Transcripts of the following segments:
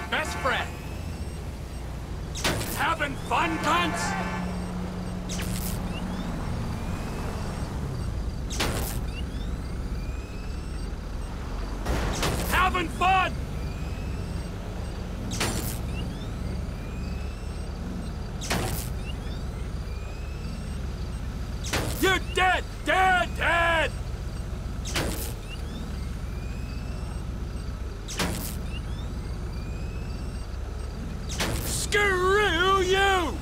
my best friend. Having fun, cunts? Having fun! You're dead! Screw you!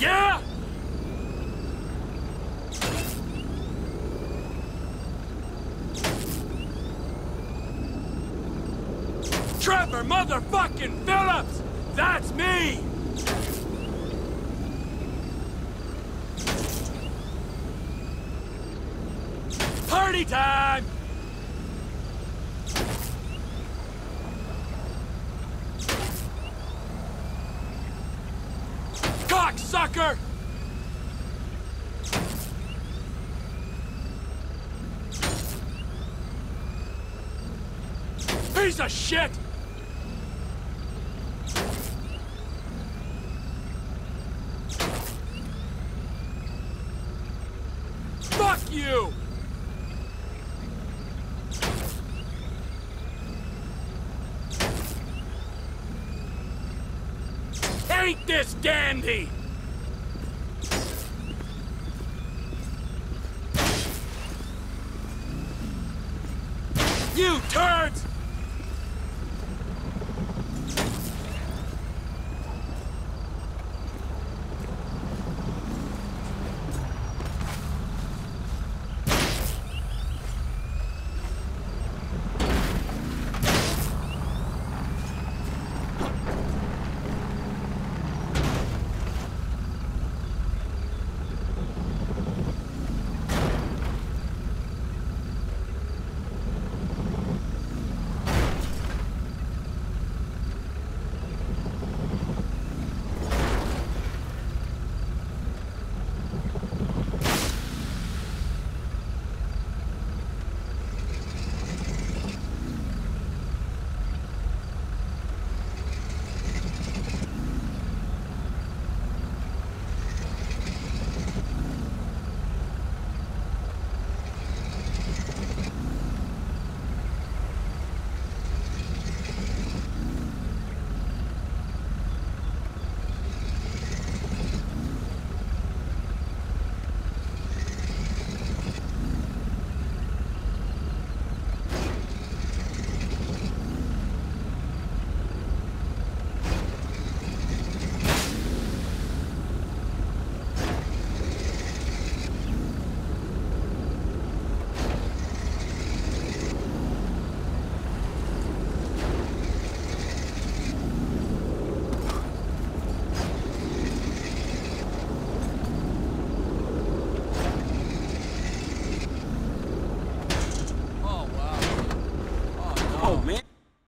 Yeah! Trevor motherfucking Phillips! That's me! Party time! Cocksucker! Piece of shit! Fuck you! Ain't this dandy? You turds!